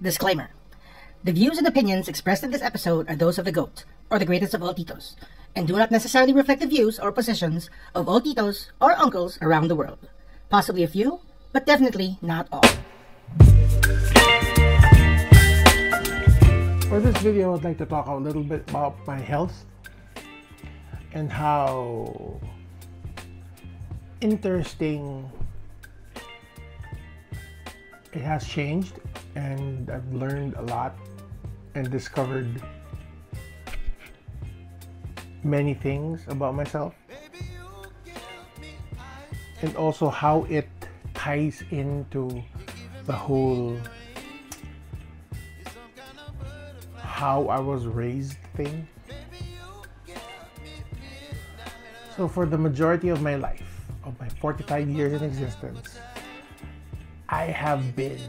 Disclaimer The views and opinions expressed in this episode are those of the GOAT, or the greatest of all Titos, and do not necessarily reflect the views or positions of all Titos or uncles around the world. Possibly a few, but definitely not all. For this video, I'd like to talk a little bit about my health and how interesting it has changed and I've learned a lot and discovered many things about myself and also how it ties into the whole how I was raised thing. So for the majority of my life, of my 45 years in existence, I have been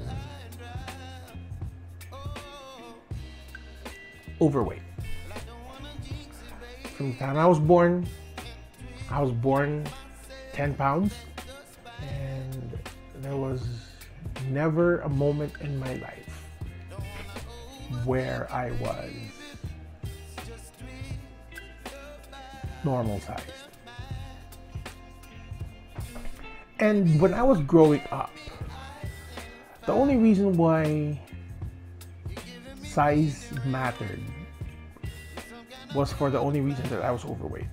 overweight. From the time I was born, I was born 10 pounds, and there was never a moment in my life where I was normal sized. And when I was growing up, the only reason why size mattered was for the only reason that I was overweight.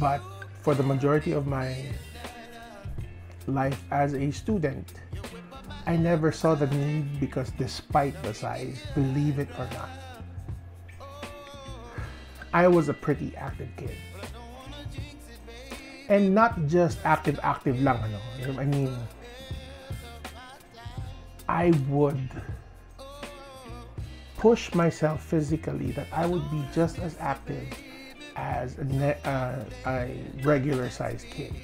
But for the majority of my life as a student, I never saw the need because despite the size, believe it or not, I was a pretty active kid. And not just active, active lang, ano. I mean, I would push myself physically that I would be just as active as a, uh, a regular sized kid.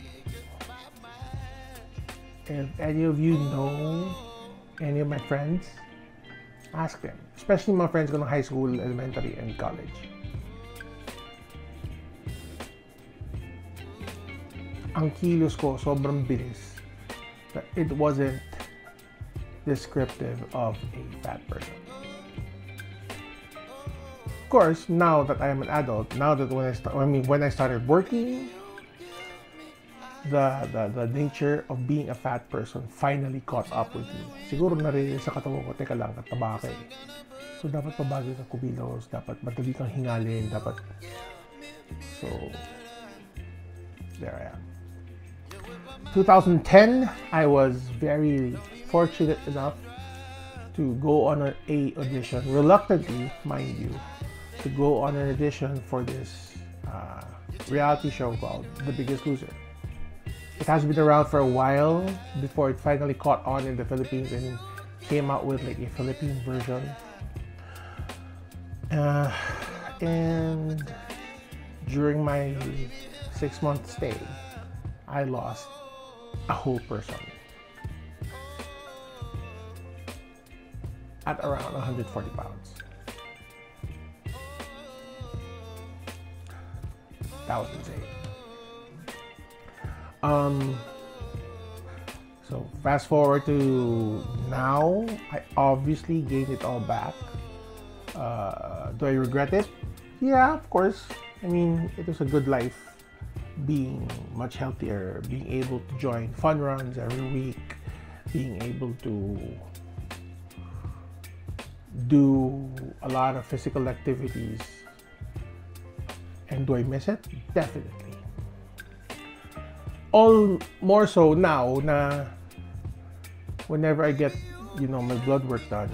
If any of you know any of my friends, ask them. Especially my friends going to high school, elementary, and college. Ang kilos ko sobrang bilis. It wasn't descriptive of a fat person. Of course, now that I am an adult, now that when I start, I mean, when I started working, the, the, the nature of being a fat person finally caught up with me. Siguro narinig sa katawan ko, teka lang, kataba ka eh. So, dapat pabago ka kubilos, dapat madali kang hingalin, dapat... So, there I am. 2010, I was very fortunate enough to go on an a audition, reluctantly, mind you, to go on an audition for this uh, reality show called The Biggest Loser. It has been around for a while before it finally caught on in the Philippines and came out with like a Philippine version. Uh, and during my six month stay, I lost a whole person at around 140 pounds. That was insane. Um, so fast forward to now, I obviously gained it all back. Uh, do I regret it? Yeah, of course. I mean, it was a good life being much healthier, being able to join fun runs every week, being able to do a lot of physical activities. Do I miss it? Definitely. All more so now na whenever I get, you know, my blood work done,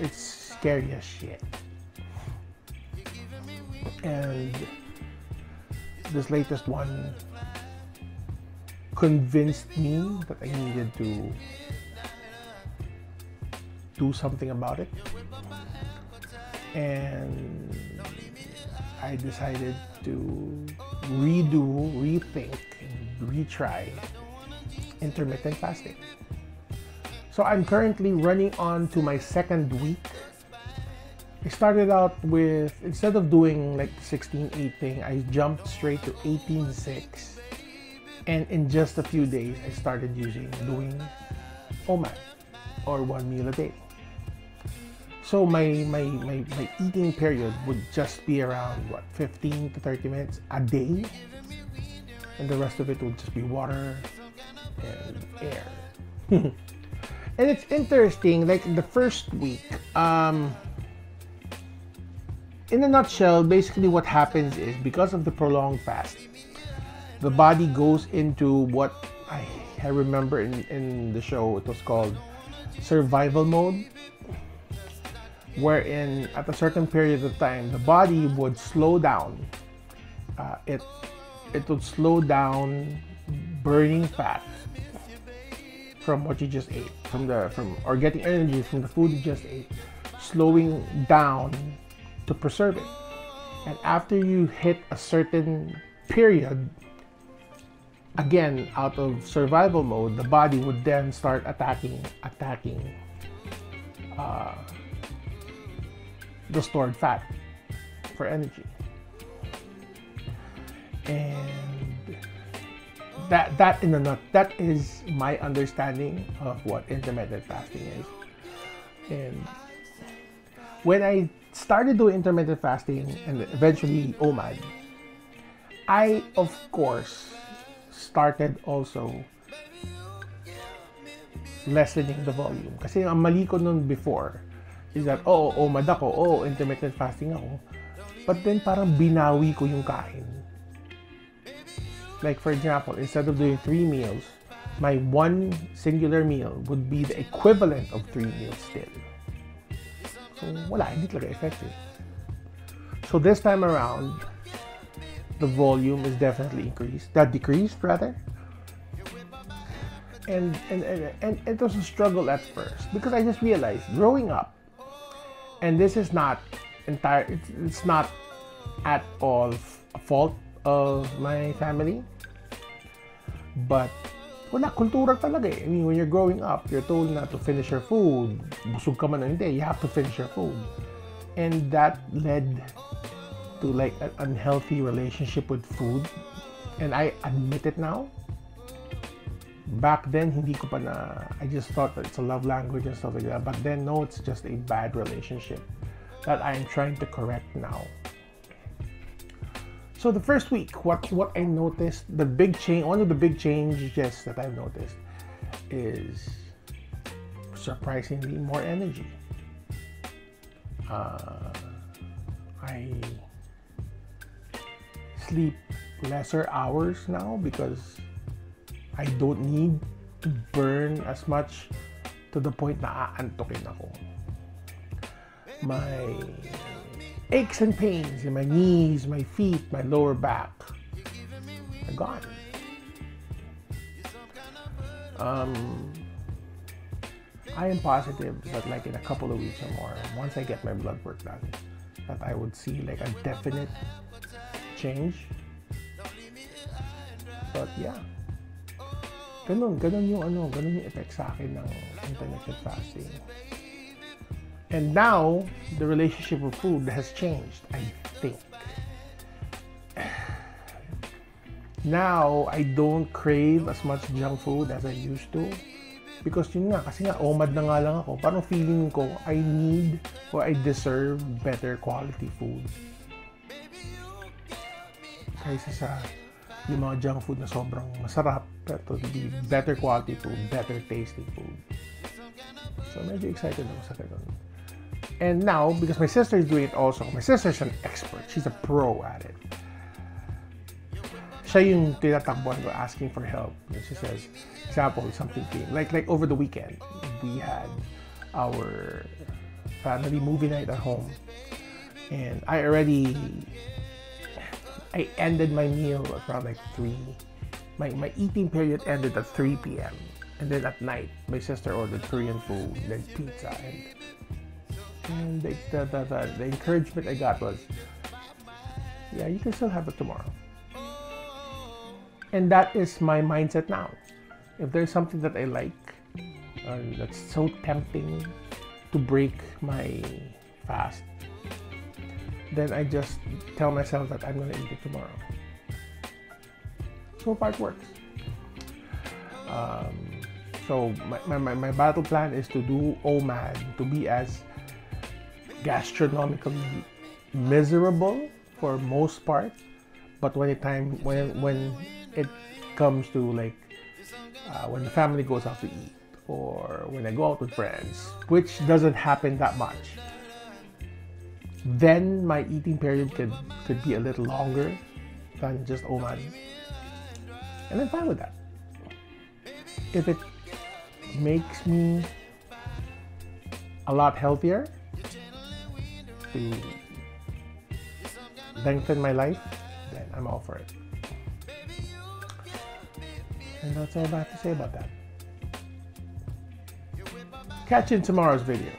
it's scary as shit. And this latest one convinced me that I needed to do something about it. And I decided to redo, rethink, and retry intermittent fasting. So I'm currently running on to my second week. I started out with, instead of doing like 16-8 thing, I jumped straight to 18-6. And in just a few days, I started using, doing OMAD or one meal a day. So my, my, my, my eating period would just be around what 15 to 30 minutes a day. And the rest of it would just be water and air. and it's interesting, like the first week, um, in a nutshell, basically what happens is because of the prolonged fast, the body goes into what I, I remember in, in the show, it was called survival mode wherein at a certain period of time the body would slow down. Uh, it it would slow down burning fat from what you just ate from the from or getting energy from the food you just ate slowing down to preserve it. And after you hit a certain period again out of survival mode the body would then start attacking attacking uh, the stored fat for energy. And that that in a nut that is my understanding of what intermittent fasting is. And when I started doing intermittent fasting and eventually oh OMAD, I of course started also lessening the volume. Kasi ang mali ko nun before, is that, oh, oh, mad ako, oh, oh, intermittent fasting ako. But then parang binawi ko yung kain. Like for example, instead of doing three meals, my one singular meal would be the equivalent of three meals still. So wala, hindi talaga effective. So this time around, the volume is definitely increased. That decreased rather. And, and, and, and it was a struggle at first because I just realized growing up, and this is not entire it's, not at all fault of my family. But wala kultura talaga eh. I mean when you're growing up you're told not to finish your food. Busog ka man hindi you have to finish your food. And that led to like an unhealthy relationship with food. And I admit it now back then hindi ko pa na I just thought that it's a love language and stuff like that. But then no it's just a bad relationship that I am trying to correct now. So the first week what what I noticed the big change one of the big changes that I've noticed is surprisingly more energy. Uh, I sleep lesser hours now because I don't need to burn as much to the point na aantokin ako. My aches and pains in my knees, my feet, my lower back are gone. Um, I am positive that like in a couple of weeks or more, once I get my blood work done, that I would see like a definite change. But yeah. Ganun, ganun yung ano, ganun yung effect sa akin ng intermittent fasting. And now, the relationship with food has changed, I think. Now, I don't crave as much junk food as I used to. Because yun nga, kasi nga, omad na nga lang ako. Parang feeling ko, I need or I deserve better quality food. Kaysa sa yung mga junk food na sobrang masarap, be better quality food, better tasting food. So, medyo excited ako sa ganun. And now, because my sister is doing it also, my sister's an expert. She's a pro at it. Siya yung tinatakbuhan ko asking for help. And she says, example, something came. Like, like over the weekend, we had our family movie night at home. And I already I ended my meal around like 3. My, my eating period ended at 3 p.m. And then at night, my sister ordered Korean food, then pizza. And, and the, the, the, the, encouragement I got was, yeah, you can still have it tomorrow. And that is my mindset now. If there's something that I like, or that's so tempting to break my fast, then I just tell myself that I'm gonna eat it tomorrow. So far it works. Um, so my, my, my battle plan is to do OMAD, to be as gastronomically miserable for most part, but when it time when when it comes to like uh, when the family goes out to eat or when I go out with friends, which doesn't happen that much, then my eating period could could be a little longer than just OMAD, and I'm fine with that. If it makes me a lot healthier to lengthen my life, then I'm all for it. And that's all I have to say about that. Catch you in tomorrow's video.